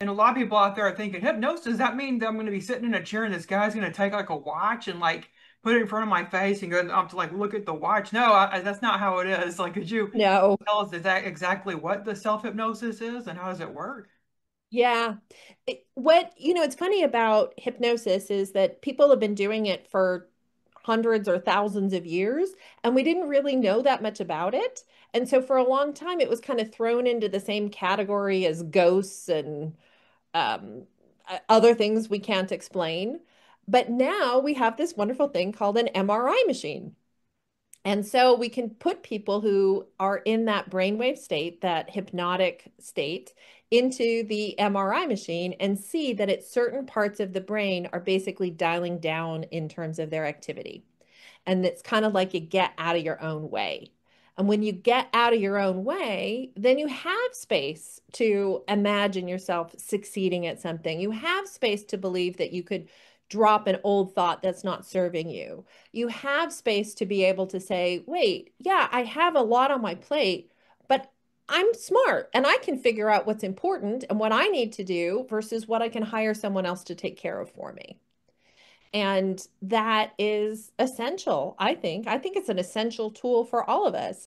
And a lot of people out there are thinking, hypnosis, does that mean that I'm going to be sitting in a chair and this guy's going to take like a watch and like put it in front of my face and go up to like look at the watch? No, I, that's not how it is. Like, could you No. tell us is that exactly what the self-hypnosis is and how does it work? Yeah. It- what, you know, it's funny about hypnosis is that people have been doing it for hundreds or thousands of years, and we didn't really mm-hmm. know that much about it. And so for a long time, it was kind of thrown into the same category as ghosts and um, other things we can't explain. But now we have this wonderful thing called an MRI machine. And so we can put people who are in that brainwave state, that hypnotic state, into the MRI machine and see that it's certain parts of the brain are basically dialing down in terms of their activity. And it's kind of like you get out of your own way. And when you get out of your own way, then you have space to imagine yourself succeeding at something. You have space to believe that you could drop an old thought that's not serving you. You have space to be able to say, wait, yeah, I have a lot on my plate, but I'm smart and I can figure out what's important and what I need to do versus what I can hire someone else to take care of for me. And that is essential, I think. I think it's an essential tool for all of us.